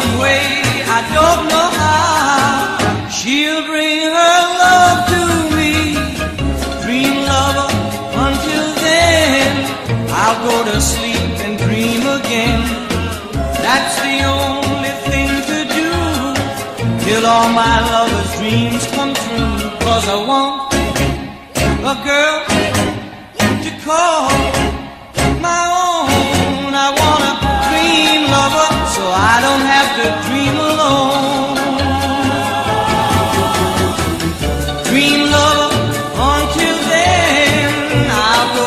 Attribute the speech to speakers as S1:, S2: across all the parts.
S1: Some way I don't know how. She'll bring her love to me. Dream lover, until then I'll go to sleep and dream again. That's the only thing to do till all my lover's dreams come true. Cause I want a girl to call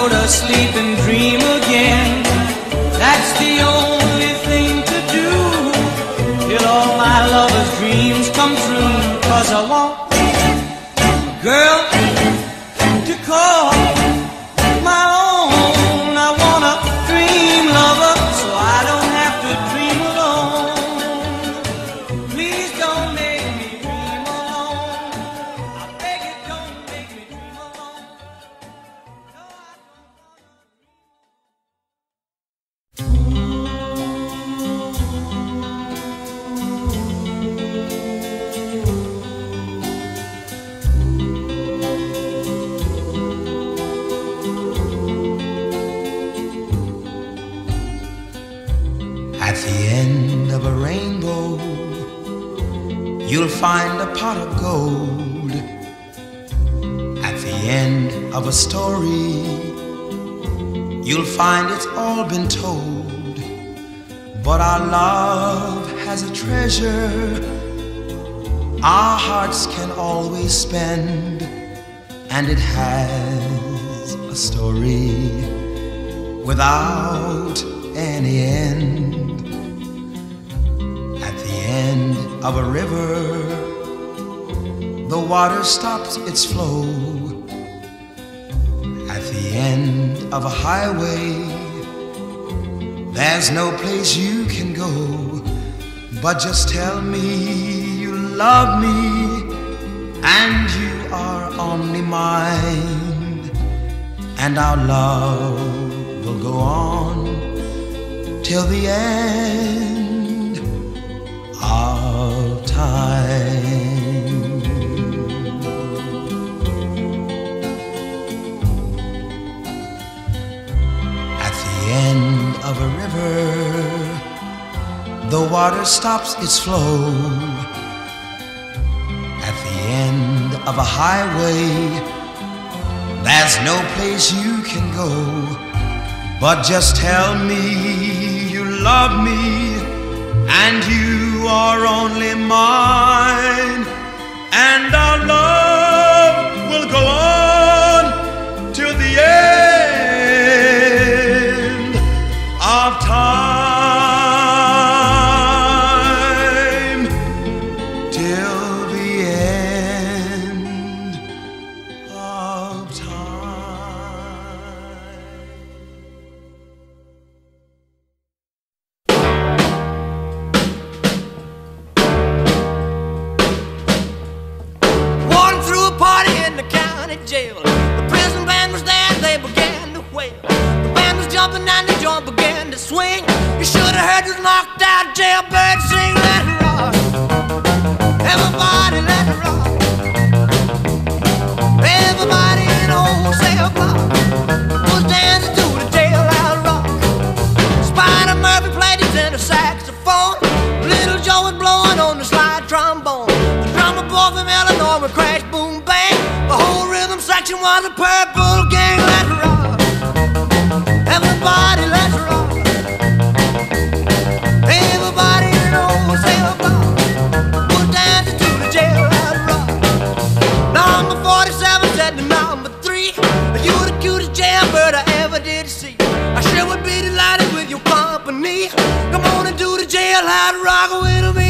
S1: to sleep and
S2: has a treasure our hearts can always spend, and it has a story without any end. At the end of a river, the water stops its flow. At the end of a highway, there's no place you can go. But just tell me you love me, and you are only mine, and our love will go on till the end of time. At the end of a river, the water stops its flow. At the end of a highway, there's no place you can go. But just tell me you love me and you are only mine, and our love will go on till the end
S3: knocked out jailbird sing let it rock everybody let it rock everybody in the whole cell block was dancing to the jail out rock spider murphy played his tenor saxophone. Little joe was blowing on the slide
S4: trombone. The drummer boy from illinois would crash boom bang. The whole rhythm section was a purple game. Come on and do the jailhouse rock with me.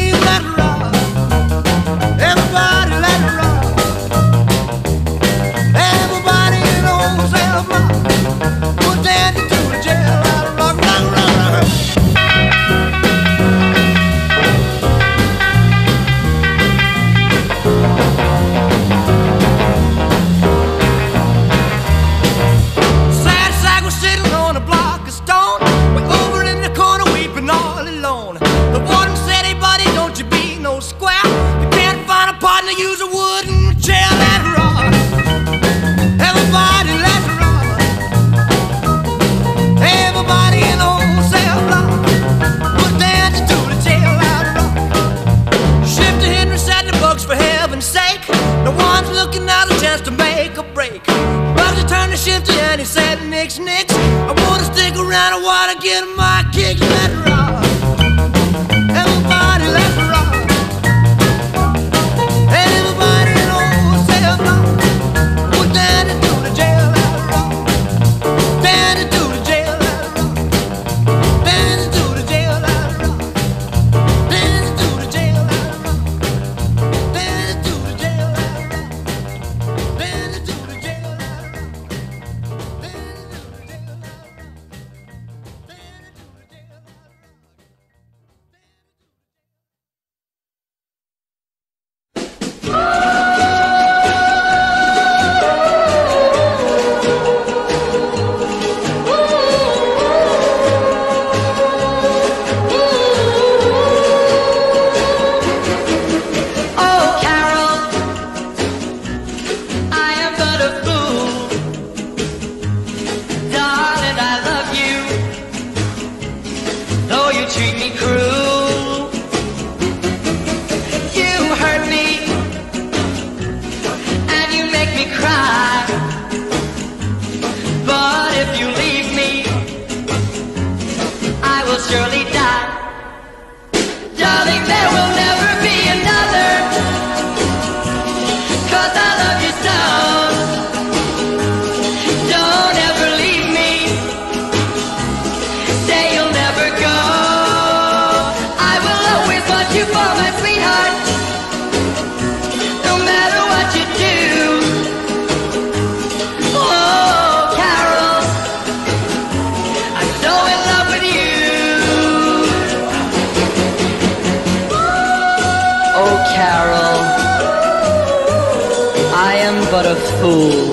S5: but a fool.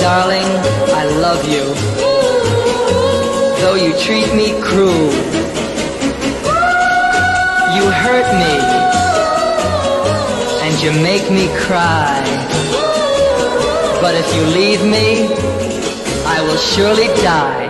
S5: Darling, I love you. Though you treat me cruel, you hurt me, and you make me cry. But if you leave me, I will surely die.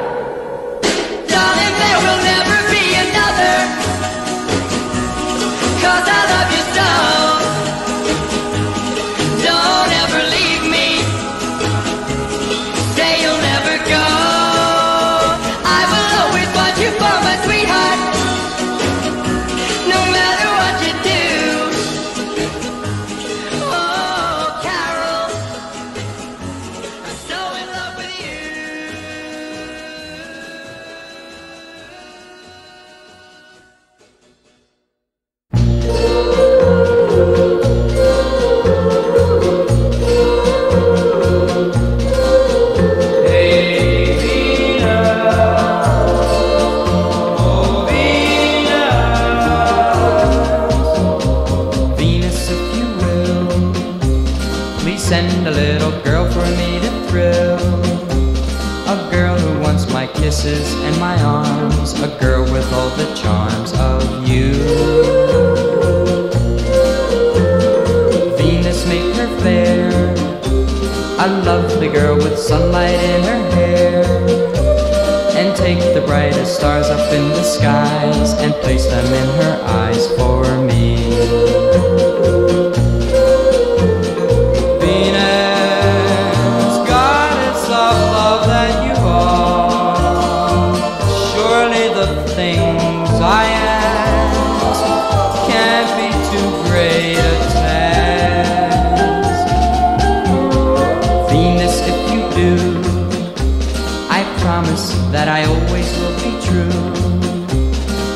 S5: I always will be
S6: true.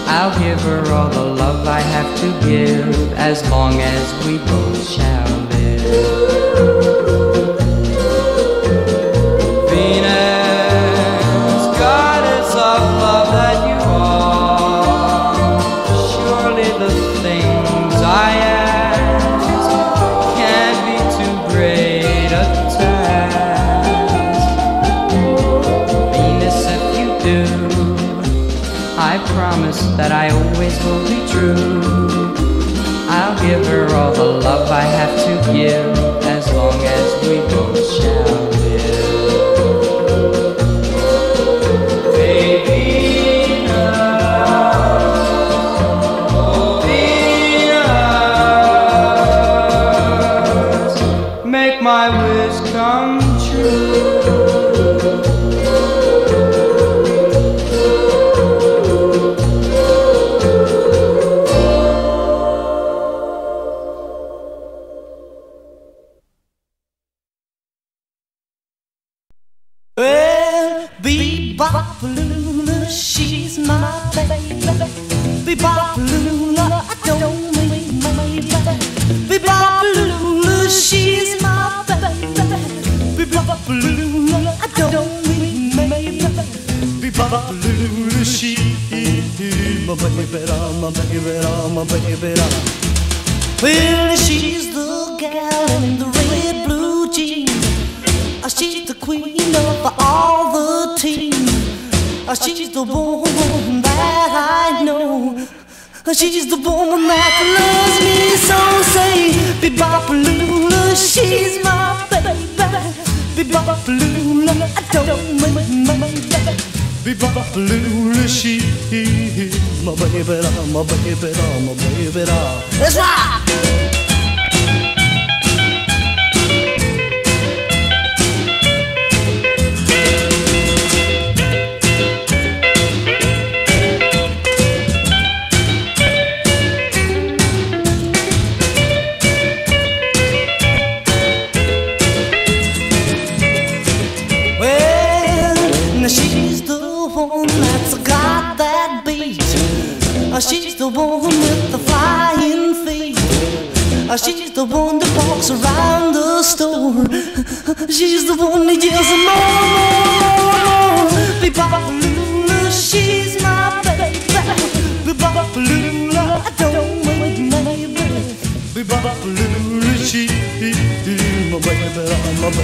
S6: I'll give her
S5: all the love I have to give as long as we both shall live. That I always will be true. I'll give her all the love I have to give my
S3: baby, my baby. Well, she's the gal in the red blue jeans. Uh, She's the queen of all the team. Uh, She's the woman that I know. Uh, She's the woman that loves me so. Say, Bebopalula, she's my baby. Bebopalula, I don't mean my baby. Bebopalula, she my baby, my baby, my baby. Let's rock.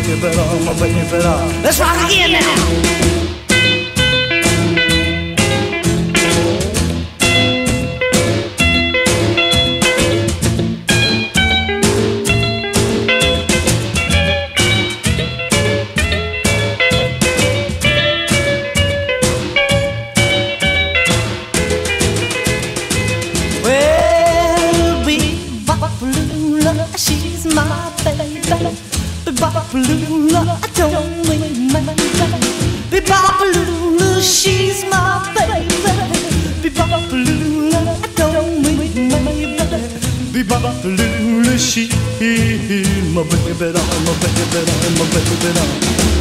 S3: My baby, my baby. Let's rock again now. She's my baby. Bebopalula, I don't mean maybe. Bebopalula, she's my baby. Bebopalula, I don't mean maybe. Bebopalula, she my baby, better, my baby,
S7: my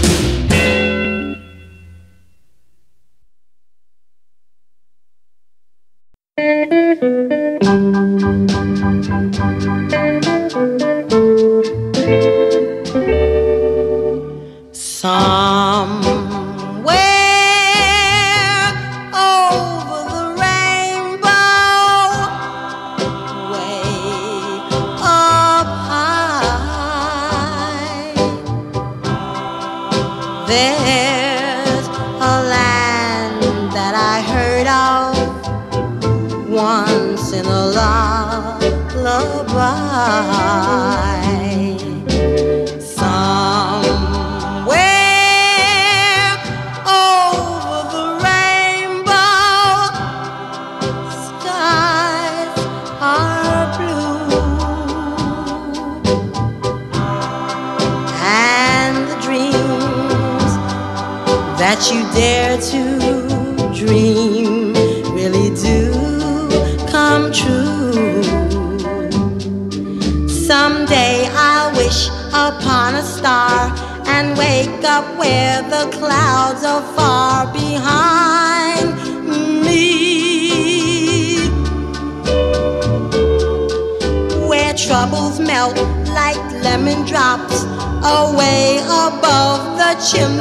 S7: the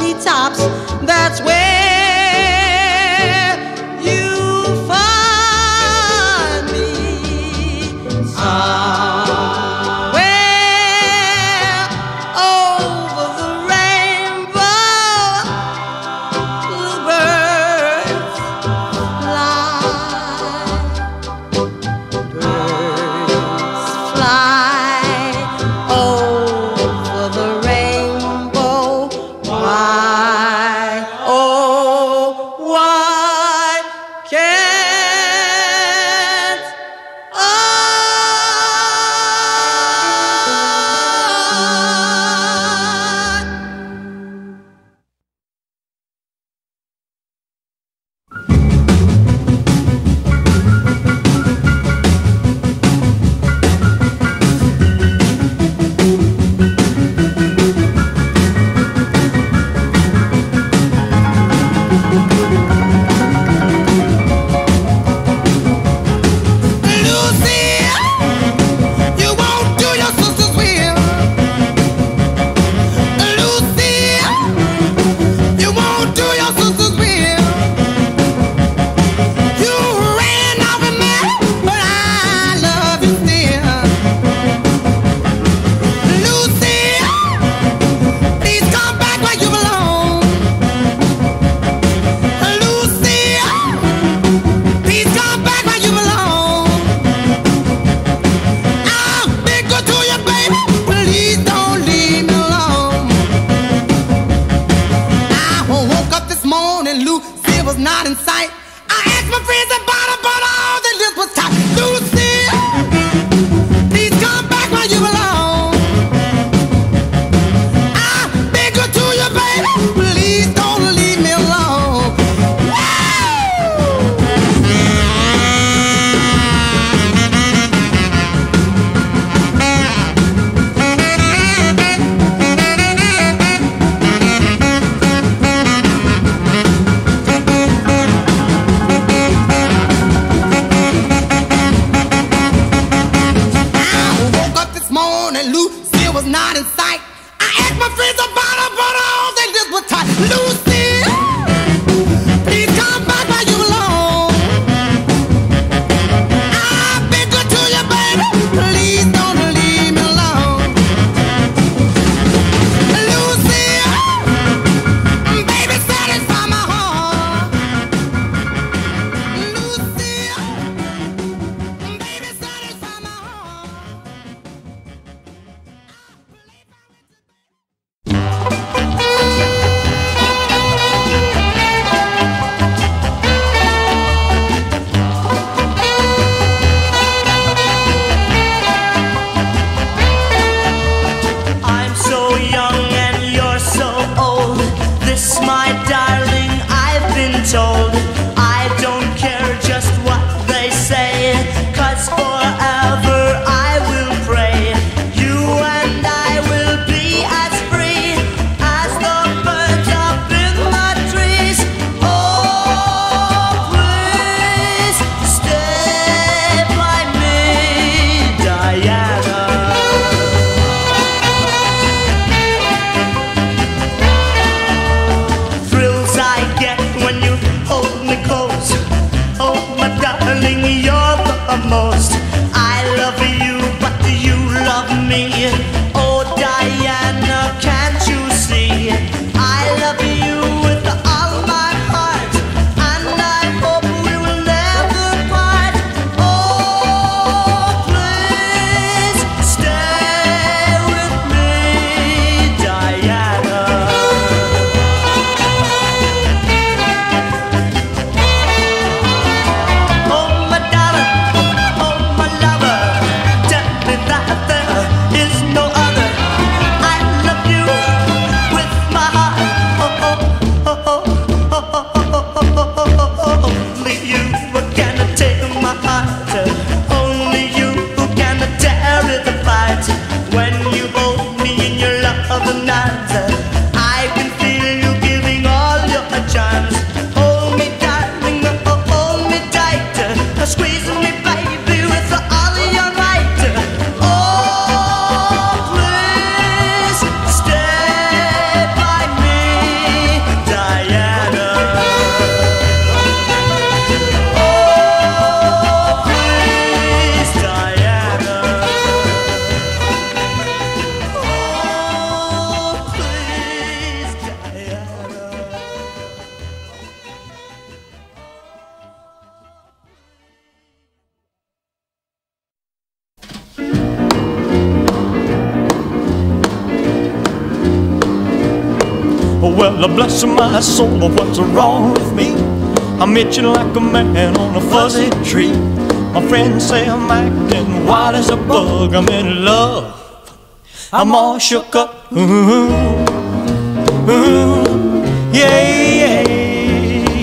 S7: you
S8: hold me in your love of the night.
S4: Lord bless my soul, what's wrong with me? I'm itching like a man on a fuzzy tree. My friends say I'm acting wild as a bug. I'm in love. I'm all shook up. Ooh, ooh, yeah, yeah,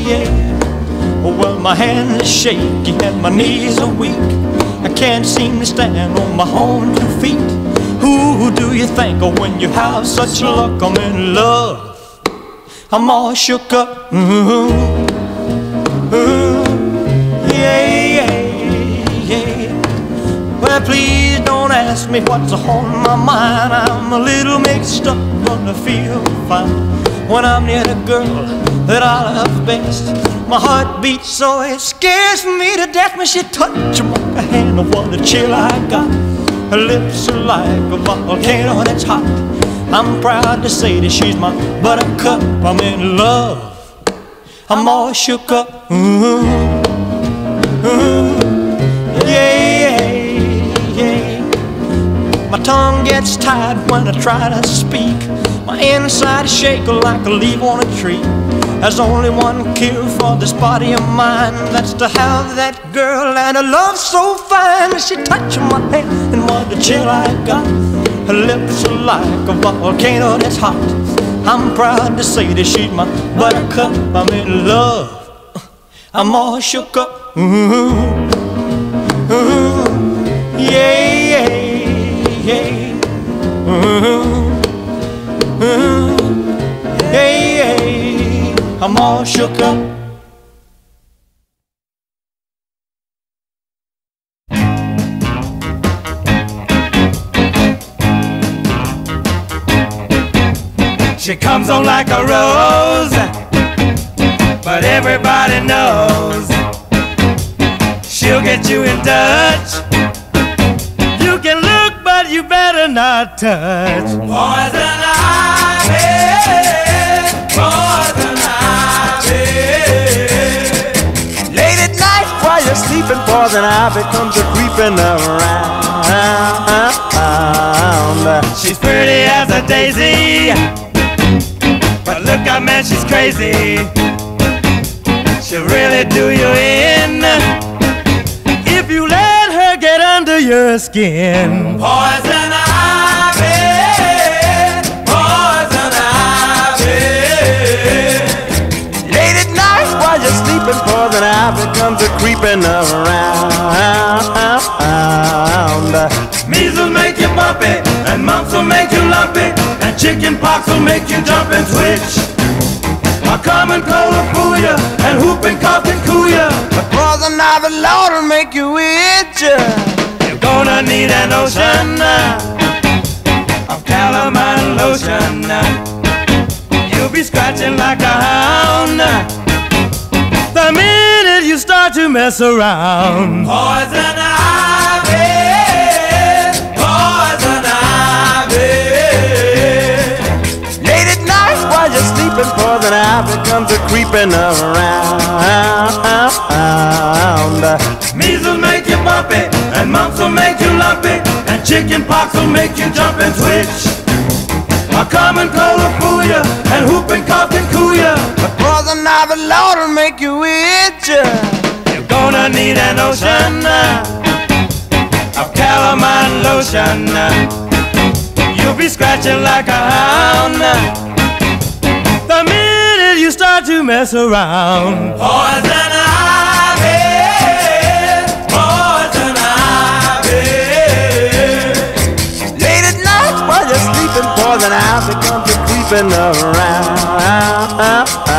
S4: yeah. Well, my hands are shaky and my knees are weak. I can't seem to stand on my own two feet. Who do you think of when you have such luck? I'm in love. I'm all shook up. Ooh, ooh, yeah, yeah, yeah. Well, please don't ask me what's on my mind. I'm a little mixed up, but I feel fine when I'm near the girl that I love best. My heart beats so it scares me to death when she touches my hand. What a chill I got. Her lips are like a volcano that's hot. I'm proud to say that she's my buttercup. I'm in love. I'm all shook up. Ooh, ooh, yeah, yeah, yeah. My tongue gets tied when I try to speak. My inside is shake like a leaf on a tree. There's only one cure for this body of mine. That's to have that girl and a love so fine. She touched my hand and what a chill I got. Her lips are like a volcano that's hot. I'm proud to say that she's my buttercup. I'm in love. I'm all shook up. Ooh, ooh, yeah, yeah, yeah. Ooh, ooh, yeah, yeah. I'm all shook up.
S9: She comes on like a rose, but everybody knows she'll get you in touch. You can look, but you better not touch. Poison ivy,
S10: you're sleeping, poison ivy comes a creeping around.
S9: She's pretty as a daisy, but look out, man, she's crazy. She'll really do you in if you let her get under your skin. Poison and chicken pox will make you jump and twitch. A common cold will fool ya, and whooping cough can cool ya.
S10: But poison ivy, Lord, will make you itch.
S9: You're gonna need an ocean uh, of calamine lotion. uh. You'll be scratching like a hound uh, the minute you start to mess around. Poison ivy,
S10: sleeping, poison ivy comes a creeping around.
S9: Measles make you bumpy, and mumps will make you lumpy, and chicken pox will make you jump and twitch. A common cold will fool ya, and whooping cough can cool ya.
S10: But poison ivy, Lord, will make you itch.
S9: You're gonna need an ocean of calamine lotion. You'll be scratching like a hound you start to mess around. Poison ivy, poison ivy.
S10: Late at night while you're sleeping, poison ivy comes creeping around.
S9: La la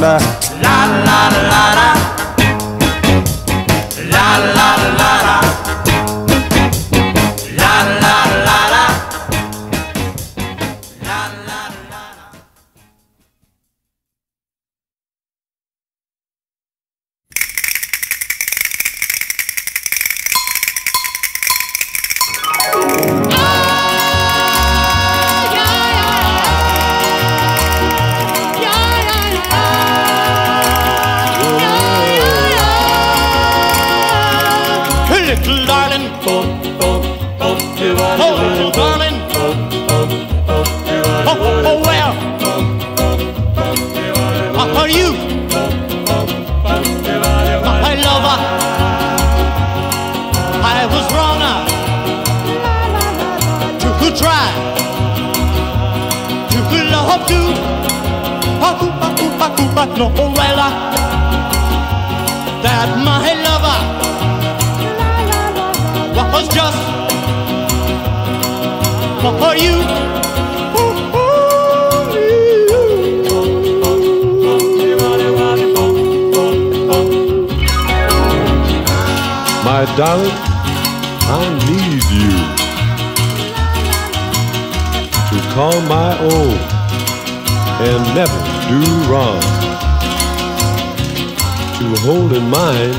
S9: la. La
S11: But no, uh, that my lover was just for you.
S12: My darling, I need you to call my own and never do wrong. To hold in mind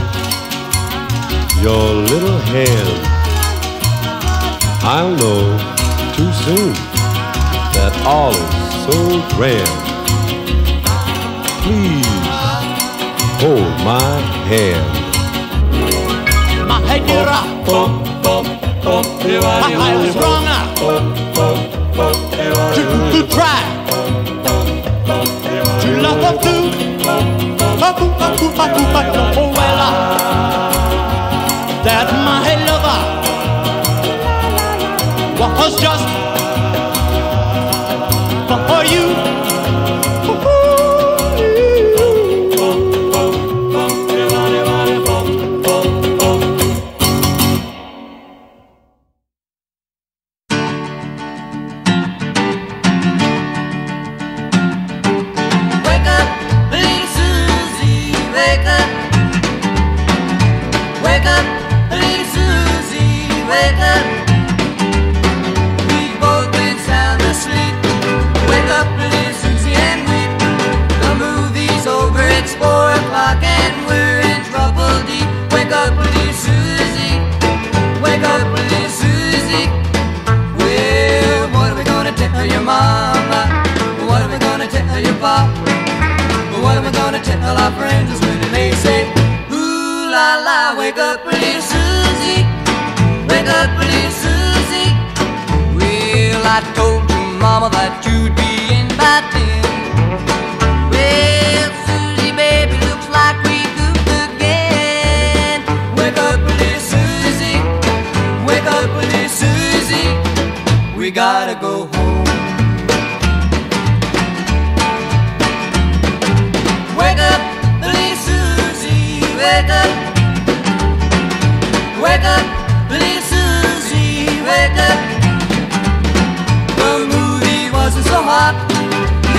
S12: your little hand. I'll know too soon that all is so grand. Please hold my hand.
S11: My dear, I was wrong uh, to, to try to love you. Oh well, uh,
S1: wake up, little Susie, wake up, little Susie. Well, I told your mama that you'd be in by ten. Well, Susie, baby, looks like we goofed again. Wake up, little Susie, wake up, little Susie. We gotta go home. Wake up, little Susie, wake up. Wake up, little Susie, wake up. The movie wasn't so hot,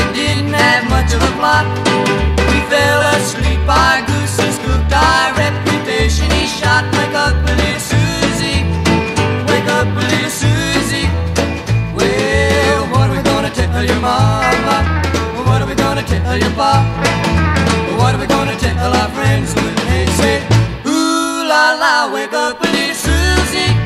S1: it didn't have much of a plot. We fell asleep, our cooked, our reputation is shot. Wake up, little Susie, wake up, little Susie. Well, what are we gonna tell your mama? What are we gonna tell your papa? What are we gonna tell our friends when they say, la la, wake up and it's Susie.